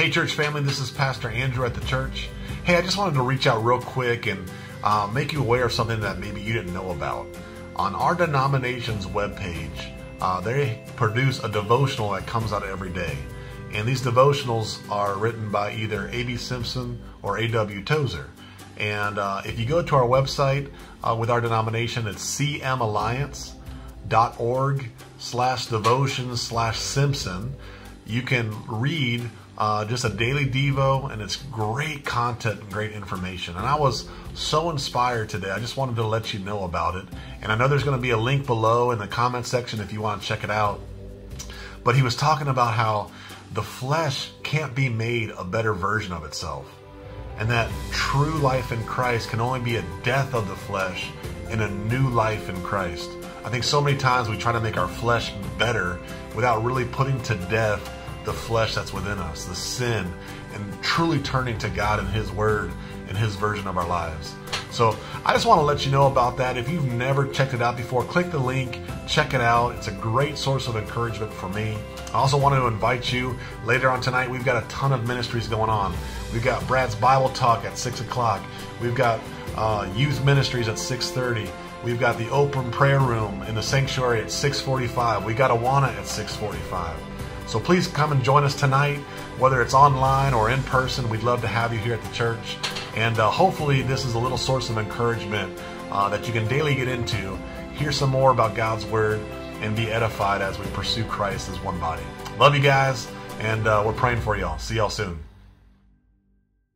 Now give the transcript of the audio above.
Hey, church family, this is Pastor Andrew at the church. Hey, I just wanted to reach out real quick and uh, make you aware of something that maybe you didn't know about. On our denomination's webpage, uh, they produce a devotional that comes out every day. And these devotionals are written by either A.B. Simpson or A.W. Tozer. And uh, if you go to our website uh, with our denomination, it's cmalliance.org slash devotion slash Simpson. You can read uh, just a daily Devo, and it's great content and great information. And I was so inspired today. I just wanted to let you know about it. And I know there's going to be a link below in the comment section if you want to check it out. But he was talking about how the flesh can't be made a better version of itself. And that true life in Christ can only be a death of the flesh and a new life in Christ. I think so many times we try to make our flesh better without really putting to death the flesh that's within us, the sin, and truly turning to God and His Word and His version of our lives. So I just want to let you know about that. If you've never checked it out before, click the link, check it out. It's a great source of encouragement for me. I also want to invite you later on tonight. We've got a ton of ministries going on. We've got Brad's Bible Talk at 6 o'clock. We've got uh, youth ministries at 6.30. We've got the open prayer room in the sanctuary at 6.45. We got Awana at 6.45. So please come and join us tonight, whether it's online or in person. We'd love to have you here at the church. And uh, hopefully, this is a little source of encouragement uh, that you can daily get into, hear some more about God's Word, and be edified as we pursue Christ as one body. Love you guys, and uh, we're praying for y'all. See y'all soon.